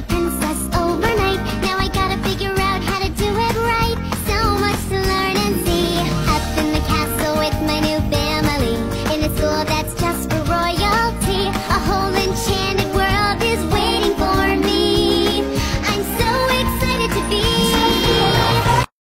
the princess. Oh.